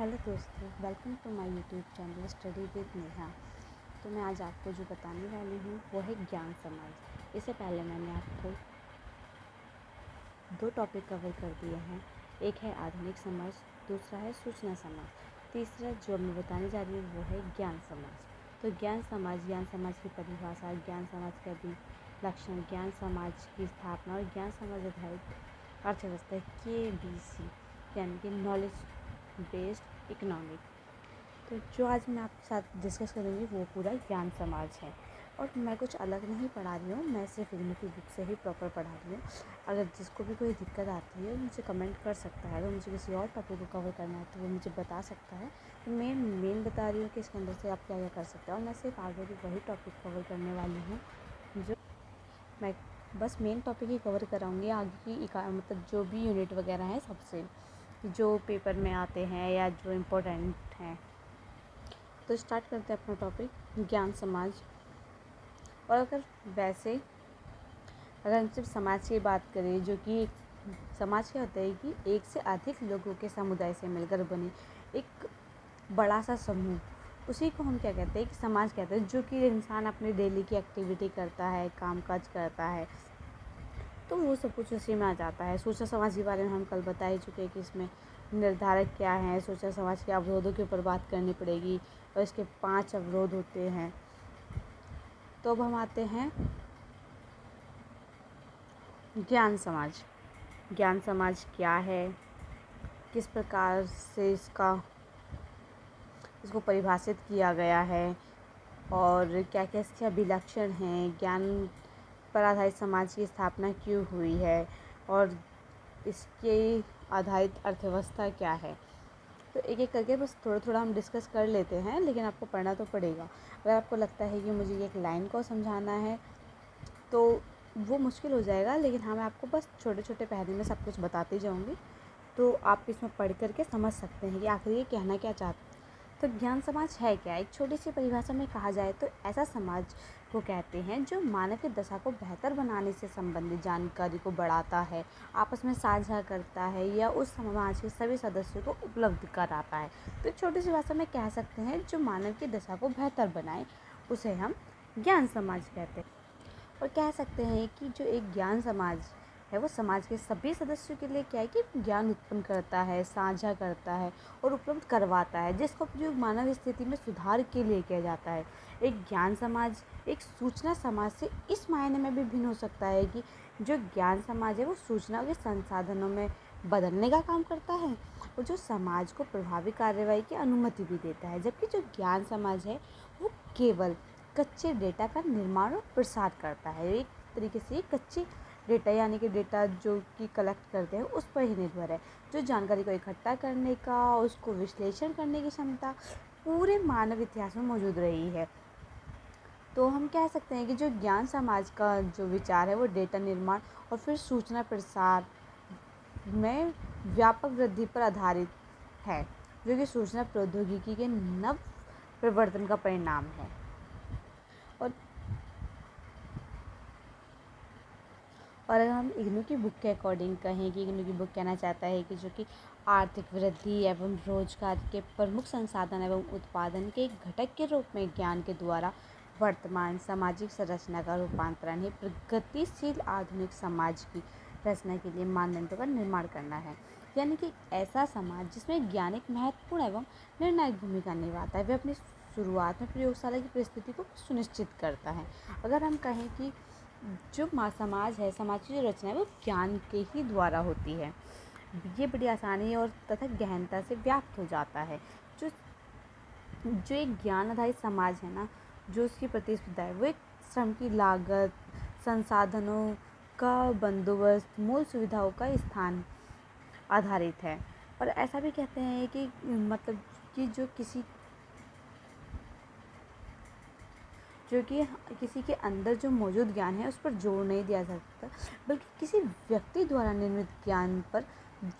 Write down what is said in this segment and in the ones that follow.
Hello दोस्तों, welcome to my YouTube channel study with Neha. तो मैं आज आपको जो बताने वाली हूँ, वो है ज्ञान समाज। इससे पहले मैंने आपको दो टॉपिक कवर कर दिए हैं। एक है आधुनिक समाज, दूसरा है सूचना समाज। तीसरा जो मैं बताने जा रही हूँ, वो है ज्ञान समाज। तो ज्ञान समाज ज्ञान समाज की परिभाषा, ज्ञान समाज का भी लक्षण, ज्ञान समाज की स्थापना और ज्ञान समाज आधारित अर्थव्यवस्था के बी सी यानी कि नॉलेज बेस्ड इकोनॉमिक तो जो आज मैं आपके साथ डिस्कस करूँगी, वो पूरा ज्ञान समाज है। और मैं कुछ अलग नहीं पढ़ा रही हूँ, मैं सिर्फ़ इग्नू की बुक से ही प्रॉपर पढ़ा रही हूँ। अगर जिसको भी कोई दिक्कत आती है मुझे कमेंट कर सकता है। अगर मुझे किसी और टॉपिक को कवर करना है तो वो मुझे बता सकता है। तो मैं मेन बता रही हूँ कि इसके अंदर से आप क्या क्या कर सकते हैं। और मैं सिर्फ़ आगे भी वही टॉपिक कवर करने वाली हूँ, जो मैं बस मेन टॉपिक ही कवर कराऊँगी आगे की मतलब जो भी यूनिट वगैरह हैं सबसे। जो पेपर में आते हैं या जो इम्पोर्टेंट हैं। तो स्टार्ट करते हैं अपना टॉपिक ज्ञान समाज। और अगर वैसे, अगर हम सिर्फ़ समाज की बात करें, जो कि समाज क्या होता है कि एक से अधिक लोगों के समुदाय से मिलकर बने, एक बड़ा सा समूह, उसी को हम क्या कहते हैं कि समाज कहते हैं, जो कि इंसान अपनी डेली की एक्टिविटी करता है काम काज करता है। तो वो सब कुछ उसी में आ जाता है। सोचा समाज के बारे में हम कल बता ही चुके हैं कि इसमें निर्धारक क्या है। सोचा समाज के अवरोधों के ऊपर बात करनी पड़ेगी और इसके पाँच अवरोध होते हैं। तो अब हम आते हैं ज्ञान समाज। ज्ञान समाज क्या है? किस प्रकार से इसका, इसको परिभाषित किया गया है? और क्या क्या इसके अभिलक्षण हैं? ज्ञान पर आधारित समाज की स्थापना क्यों हुई है? और इसके आधारित अर्थव्यवस्था क्या है? तो एक एक करके बस थोड़ा थोड़ा हम डिस्कस कर लेते हैं, लेकिन आपको पढ़ना तो पड़ेगा। अगर आपको लगता है कि मुझे एक लाइन को समझाना है तो वो मुश्किल हो जाएगा, लेकिन हाँ मैं आपको बस छोटे छोटे पहले में सब कुछ बताती जाऊँगी। तो आप इसमें पढ़ करके समझ सकते हैं कि आखिर ये कहना क्या चाहते तो ज्ञान समाज है क्या? एक छोटी सी परिभाषा में कहा जाए तो ऐसा समाज को कहते हैं जो मानव की दशा को बेहतर बनाने से संबंधित जानकारी को बढ़ाता है, आपस में साझा करता है या उस समाज के सभी सदस्यों को उपलब्ध कराता है। तो छोटी सी भाषा में कह सकते हैं जो मानव की दशा को बेहतर बनाए, उसे हम ज्ञान समाज कहते हैं। और कह सकते हैं कि जो एक ज्ञान समाज है वो समाज के सभी सदस्यों के लिए क्या है कि ज्ञान उत्पन्न करता है, साझा करता है और उपलब्ध करवाता है, जिसका उपयोग मानव स्थिति में सुधार के लिए किया जाता है। एक ज्ञान समाज, एक सूचना समाज से इस मायने में भी भिन्न हो सकता है कि जो ज्ञान समाज है वो सूचना के संसाधनों में बदलने का काम करता है और जो समाज को प्रभावी कार्यवाही की अनुमति भी देता है, जबकि जो ज्ञान समाज है वो केवल कच्चे डेटा का निर्माण और प्रसार करता है। एक तरीके से कच्चे डेटा यानी कि डेटा जो कि कलेक्ट करते हैं, उस पर ही निर्भर है। जो जानकारी को इकट्ठा करने का, उसको विश्लेषण करने की क्षमता पूरे मानव इतिहास में मौजूद रही है। तो हम कह सकते हैं कि जो ज्ञान समाज का जो विचार है, वो डेटा निर्माण और फिर सूचना प्रसार में व्यापक वृद्धि पर आधारित है, जो कि सूचना प्रौद्योगिकी के नव प्रवर्तन का परिणाम है। और और अगर हम इग्नू की बुक के अकॉर्डिंग कहें कि इग्नू की बुक कहना चाहता है कि जो कि आर्थिक वृद्धि एवं रोज़गार के प्रमुख संसाधन एवं उत्पादन के घटक के रूप में ज्ञान के द्वारा वर्तमान सामाजिक संरचना का रूपांतरण है, प्रगतिशील आधुनिक समाज की रचना के लिए मानदंडों का निर्माण करना है। यानी कि ऐसा समाज जिसमें ज्ञान एक महत्वपूर्ण एवं निर्णायक भूमिका निभाता है, वह अपनी शुरुआत में प्रयोगशाला की परिस्थिति को सुनिश्चित करता है। अगर हम कहें कि जो समाज है, समाज की जो रचना है, वो ज्ञान के ही द्वारा होती है। ये बड़ी आसानी और तथा गहनता से व्याप्त हो जाता है। जो जो एक ज्ञान आधारित समाज है ना, जो उसकी प्रतिस्पर्धा है, वो एक श्रम की लागत, संसाधनों का बंदोबस्त, मूल सुविधाओं का स्थान आधारित है। और ऐसा भी कहते हैं कि मतलब कि जो किसी जो कि किसी के अंदर जो मौजूद ज्ञान है, उस पर ज़ोर नहीं दिया जाता बल्कि किसी व्यक्ति द्वारा निर्मित ज्ञान पर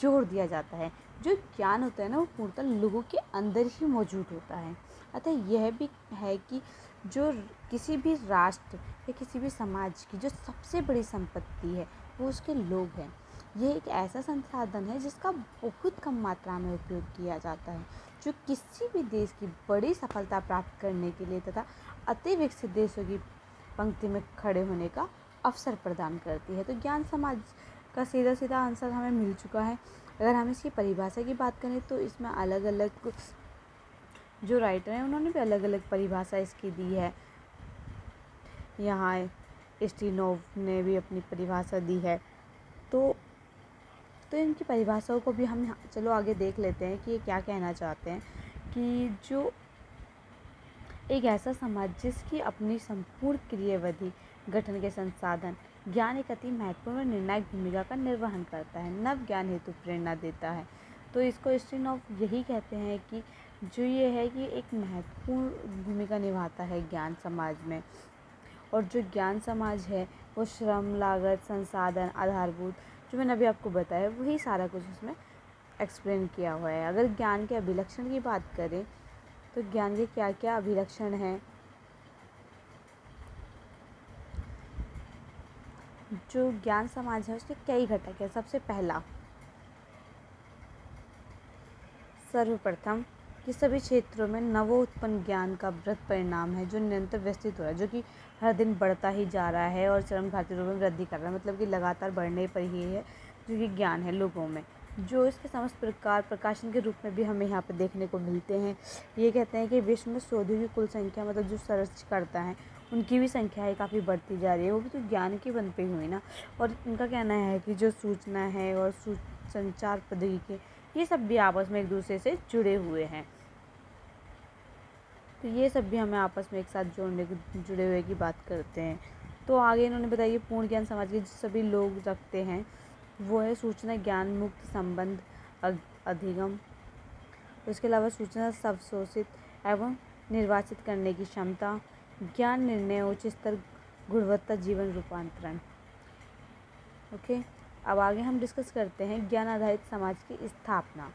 ज़ोर दिया जाता है। जो ज्ञान होता है ना, वो पूर्णतः लोगों के अंदर ही मौजूद होता है। अतः यह भी है कि जो किसी भी राष्ट्र या किसी भी समाज की जो सबसे बड़ी संपत्ति है, वो उसके लोग हैं। यह एक ऐसा संसाधन है, जिसका बहुत कम मात्रा में उपयोग किया जाता है, जो किसी भी देश की बड़ी सफलता प्राप्त करने के लिए तथा अति विकसित देशों की पंक्ति में खड़े होने का अवसर प्रदान करती है। तो ज्ञान समाज का सीधा सीधा आंसर हमें मिल चुका है। अगर हम इसकी परिभाषा की बात करें तो इसमें अलग अलग जो राइटर हैं, उन्होंने भी अलग अलग परिभाषा इसकी दी है। यहाँ स्टीनोव ने भी अपनी परिभाषा दी है। तो तो इनकी परिभाषाओं को भी हम चलो आगे देख लेते हैं कि ये क्या कहना चाहते हैं कि जो एक ऐसा समाज जिसकी अपनी संपूर्ण क्रियाविधि, गठन के संसाधन, ज्ञान एक अति महत्वपूर्ण और निर्णायक भूमिका का निर्वहन करता है, नव ज्ञान हेतु प्रेरणा देता है। तो इसको स्ट्रीन ऑफ़ यही कहते हैं कि जो ये है कि एक महत्वपूर्ण भूमिका निभाता है ज्ञान समाज में। और जो ज्ञान समाज है, वो श्रम, लागत, संसाधन, आधारभूत, जो मैंने अभी आपको बताया, वही सारा कुछ उसमें एक्सप्लेन किया हुआ है। अगर ज्ञान के अभिलक्षण की बात करें तो ज्ञान के क्या क्या अभिलक्षण हैं? जो ज्ञान समाज है, उसके कई घटक है। सबसे पहला, सर्वप्रथम, कि सभी क्षेत्रों में नवोत्पन्न ज्ञान का वृद्ध परिणाम है, जो निरंतर विस्तृत हो रहा है, जो कि हर दिन बढ़ता ही जा रहा है और चरम घाती रूप में वृद्धि कर रहा है। मतलब कि लगातार बढ़ने पर ही है, जो कि ज्ञान है लोगों में। जो इसके समस्त प्रकार प्रकाशन के रूप में भी हमें यहाँ पर देखने को मिलते हैं। ये कहते हैं कि विश्व में शोधों की कुल संख्या मतलब जो सर्च करता है, उनकी भी संख्या है काफ़ी बढ़ती जा रही है। वो भी तो ज्ञान के बन पे हुई ना। और उनका कहना है कि जो सूचना है और संचार प्रौद्योगिकी, ये सब भी आपस में एक दूसरे से जुड़े हुए हैं। तो ये सब भी हमें आपस में एक साथ जोड़ने जुड़े हुए की बात करते हैं। तो आगे इन्होंने बताया पूर्ण ज्ञान समाज के सभी लोग रखते हैं। वो है सूचना ज्ञान मुक्त संबंध अधिगम। उसके अलावा सूचना शोषित एवं निर्वाचित करने की क्षमता, ज्ञान निर्णय, उच्च स्तर गुणवत्ता, जीवन रूपांतरण। ओके, अब आगे हम डिस्कस करते हैं ज्ञान आधारित समाज की स्थापना।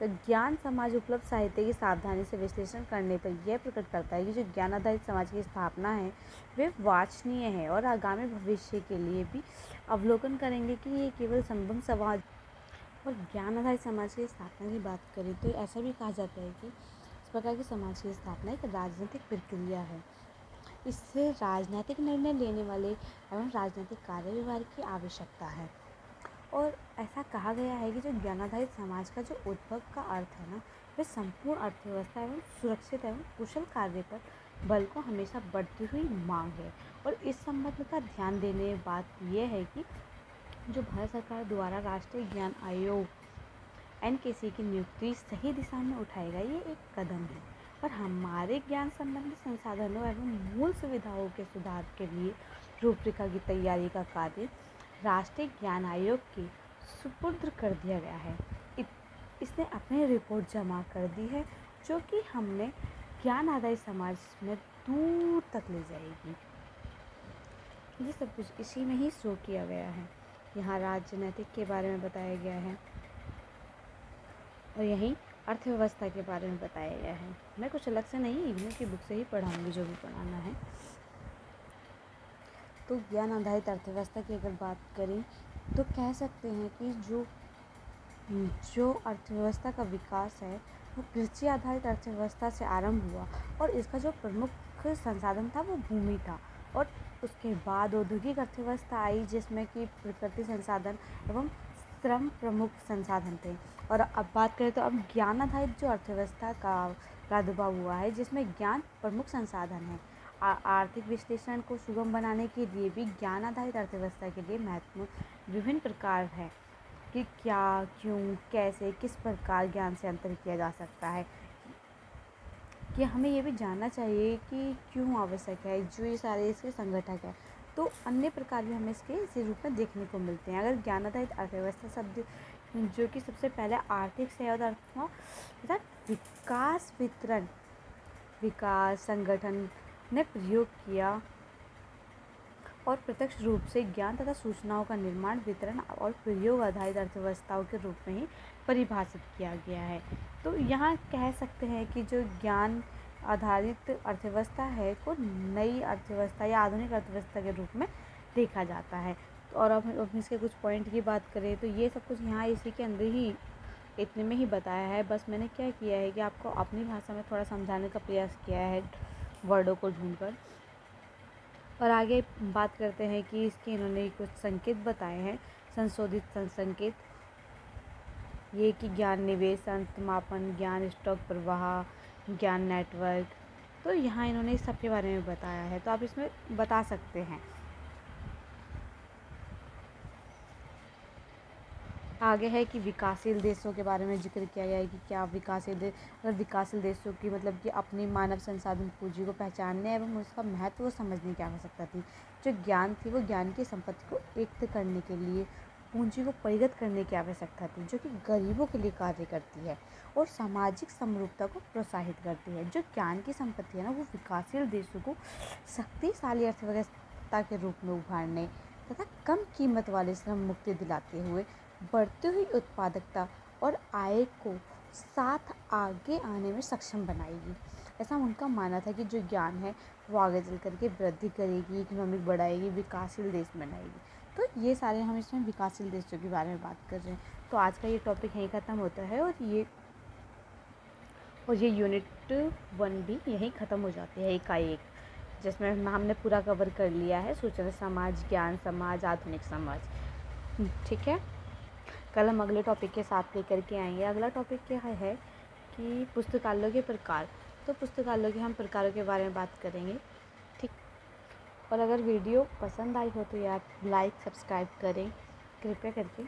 तो ज्ञान समाज उपलब्ध साहित्य की सावधानी से विश्लेषण करने पर यह प्रकट करता है कि जो ज्ञान आधारित समाज की स्थापना है, वे वाचनीय है और आगामी भविष्य के लिए भी अवलोकन करेंगे कि ये केवल संभव समाज और ज्ञान आधारित समाज की स्थापना की बात करें तो ऐसा भी कहा जाता है कि इस प्रकार की समाज की स्थापना एक राजनीतिक प्रक्रिया है। इससे राजनीतिक निर्णय लेने वाले एवं राजनीतिक कार्य व्यवहार की आवश्यकता है। और ऐसा कहा गया है कि जो ज्ञानाधारित समाज का जो उद्भव का अर्थ है ना, वह संपूर्ण अर्थव्यवस्था एवं सुरक्षित एवं कुशल कार्य पर, बल को हमेशा बढ़ती हुई मांग है। और इस संबंध का ध्यान देने बात यह है कि जो भारत सरकार द्वारा राष्ट्रीय ज्ञान आयोग एन के सी की नियुक्ति सही दिशा में उठाएगा ये एक कदम है। और हमारे ज्ञान संबंधी संसाधनों एवं मूल सुविधाओं के सुधार के लिए रूपरेखा की तैयारी का कार्य राष्ट्रीय ज्ञान आयोग की सुपुर्द कर दिया गया है। इसने अपनी रिपोर्ट जमा कर दी है, जो कि हमने ज्ञान आधारित समाज में दूर तक ले जाएगी। ये सब कुछ इसी में ही शो किया गया है। यहाँ राजनीतिक के बारे में बताया गया है और यहीं अर्थव्यवस्था के बारे में बताया गया है। मैं कुछ अलग से नहीं, इग्नू की बुक से ही पढ़ाऊँगी, जो भी पढ़ाना है। तो ज्ञान आधारित अर्थव्यवस्था की अगर बात करें तो कह सकते हैं कि जो जो अर्थव्यवस्था का विकास है, वो कृषि आधारित अर्थव्यवस्था से आरंभ हुआ और इसका जो प्रमुख संसाधन था, वो भूमि था। और उसके बाद औद्योगिक अर्थव्यवस्था आई, जिसमें कि प्रकृति संसाधन एवं श्रम प्रमुख संसाधन थे। और अब बात करें तो अब ज्ञान आधारित जो अर्थव्यवस्था का प्रादुर्भाव हुआ है, जिसमें ज्ञान प्रमुख संसाधन है। आर्थिक विश्लेषण को सुगम बनाने के लिए भी ज्ञान आधारित अर्थव्यवस्था के लिए महत्वपूर्ण विभिन्न प्रकार है कि क्या, क्यों, कैसे, किस प्रकार ज्ञान से अंतर किया जा सकता है। कि हमें ये भी जानना चाहिए कि क्यों आवश्यक है, जो ये सारे इसके संगठक है तो अन्य प्रकार भी हमें इसके, इसी रूप में देखने को मिलते हैं। अगर ज्ञान आधारित अर्थव्यवस्था शब्द, जो कि सबसे पहले आर्थिक सहयोग अर्थों विकास वितरण, विकास, संगठन ने प्रयोग किया और प्रत्यक्ष रूप से ज्ञान तथा सूचनाओं का निर्माण, वितरण और प्रयोग आधारित अर्थव्यवस्थाओं के रूप में ही परिभाषित किया गया है। तो यहाँ कह सकते हैं कि जो ज्ञान आधारित अर्थव्यवस्था है, को नई अर्थव्यवस्था या आधुनिक अर्थव्यवस्था के रूप में देखा जाता है। और अब हम इसके कुछ पॉइंट की बात करें तो ये सब कुछ यहाँ इसी के अंदर ही, इतने में ही बताया है। बस मैंने क्या किया है कि आपको अपनी भाषा में थोड़ा समझाने का प्रयास किया है। वर्डों को ढूंढकर। और आगे बात करते हैं कि इसके इन्होंने कुछ संकेत बताए हैं, संशोधित संकेत ये कि ज्ञान निवेश अंतमापन ज्ञान स्टॉक प्रवाह, ज्ञान नेटवर्क। तो यहाँ इन्होंने सबके बारे में बताया है तो आप इसमें बता सकते हैं। आगे है कि विकासशील देशों के बारे में ज़िक्र किया गया है कि क्या विकासशील देश मतलब विकासशील देशों की मतलब कि अपनी मानव संसाधन पूंजी को पहचानने एवं उसका महत्व समझने की आवश्यकता थी। जो ज्ञान थी, वो ज्ञान की संपत्ति को एकत्र करने के लिए, पूंजी को परिगत करने की आवश्यकता थी, जो कि गरीबों के लिए कार्य करती है और सामाजिक समरूपता को प्रोत्साहित करती है। जो ज्ञान की संपत्ति है ना, वो विकासशील देशों को शक्तिशाली अर्थव्यवस्था के रूप में उभारने तथा कम कीमत वाले श्रम मुक्ति दिलाते हुए बढ़ती हुई उत्पादकता और आय को साथ आगे आने में सक्षम बनाएगी। ऐसा उनका मानना था कि जो ज्ञान है, वो आगे चल करके वृद्धि करेगी इकोनॉमिक बढ़ाएगी, विकासशील देश बनाएगी। तो ये सारे हम इसमें विकासशील देशों के बारे में बात कर रहे हैं। तो आज का ये टॉपिक यहीं ख़त्म होता है और ये और ये यूनिट वन भी यहीं ख़त्म हो जाती है इकाई एक जिसमें हमने पूरा कवर कर लिया है। सूचना समाज, ज्ञान समाज, आधुनिक समाज। ठीक है? कल हम अगले टॉपिक के साथ लेकर के आएँगे। अगला टॉपिक क्या है कि पुस्तकालयों के प्रकार। तो पुस्तकालयों के हम प्रकारों के बारे में बात करेंगे, ठीक? और अगर वीडियो पसंद आई हो तो यार लाइक सब्सक्राइब करें। कृपया करके